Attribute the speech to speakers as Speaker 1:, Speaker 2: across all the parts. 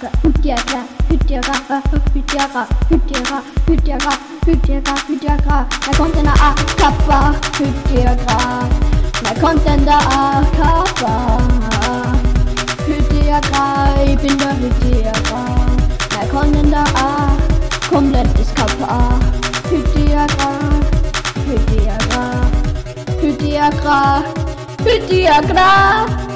Speaker 1: Hüthi Agrar, Hütjagra, Hüthi Agrar, Hütjagra, Hüthi Agrar, Hütjagra, Hüthi Agrar. Der Container A, Kappa, Hüthi Agrar. Der Container A, Kappa. Hüthi Agrar, ich bin der Hüthi Agrar. Der Container A, komplett ist Kappa. Hüthi Agrar, Hütjagra. Alle Suchteln muss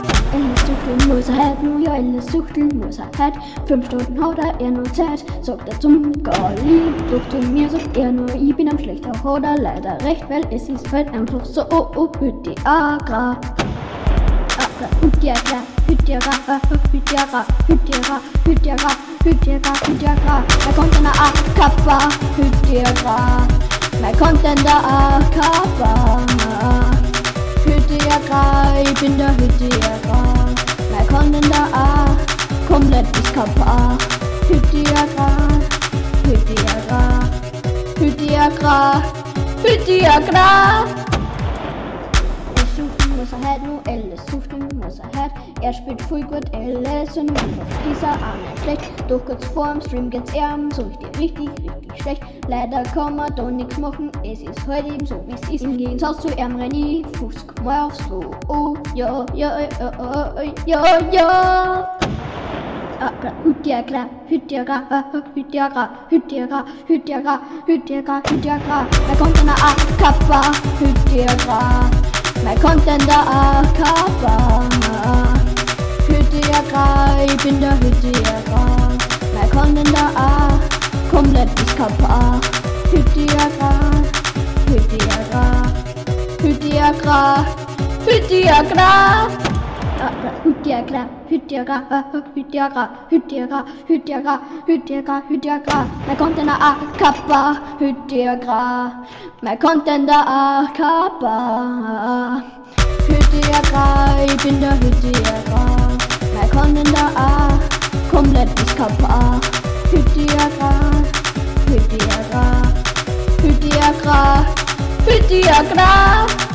Speaker 1: geile Suchtel, nur Zeit. Fünf Stunden haut er, eher nur Zeit. Sagt er zum Golli, sucht mir, sagt er nur, ich bin am schlechter Hoder. Leider recht, weil es ist halt einfach so, oh, oh, bitte, agra. Hütjera, Hütjera, Hütjera, Hütjera, Hütjera, Hütjera, da mein Container A, Kappa, Hütjera, mein Container A, Kappa, Hütjera, ich bin der Hütjera. Kappa. Hütjagra, Hütjagra, Hütjagra, Hütjagra. Suchten muss er hat, nu alle suchten muss er hat. Er spielt voll gut, alles und nur auf dieser Arme schlecht. Doch kurz vorm Stream geht's ihm so richtig, richtig, richtig schlecht. Leider kann man da nichts machen, es ist heute eben so wie es ist. Im Gegensatz zu ihm René, Fuß mal aufs Klo. Oh, ja, ja, ja, ja, ja, ja. Hüthi Agrar, Hütjagra, Hüthi Agrar, Hütjagra, Hüthi Agrar, Hütjagra, Hüthi Agrar. Da kommt eine A, Kappa. Mein Content da Kappa. Hüthi Agrar, ich bin der Hüthi Agrar. Mein Content da komplett bis Kappa. Hüthi Agrar, Hütjagra, Hüthi Agrar, Hütjagra. Hüthi Agrar, Hütjagra, uh, Hüthi Agrar, Hütjagra, Hüthi Agrar, Hütjagra, Hüthi Agrar. Mein Content A, Kappa, Hüthi Agrar. Mein Content A, Kappa. Hüthi Agrar, ich bin der Hüthi Agrar. Mein Content A, komplett bis Kappa. Hüthi Agrar, Hütjagra, Hüthi Agrar, Hütjagra.